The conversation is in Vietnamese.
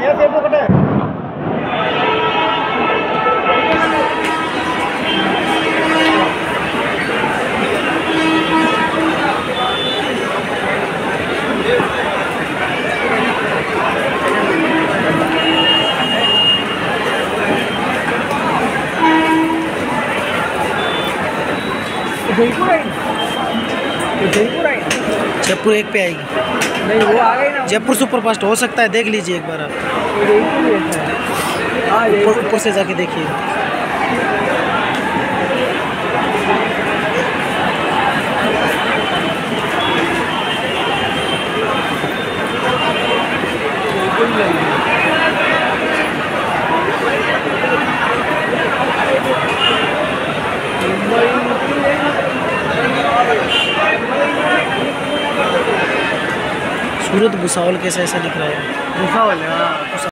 Cái giấy của đây Cái giấy của đây Jaipur एक पे आएगी। नहीं वो आ गई ना। जयपुर सुपर फास्ट हो सकता है देख लीजिए एक बार आप। ऊपर से जाके देखिए। सूरत भुसावल कैसा ऐसा दिख रहा है? भूसावल हाँ।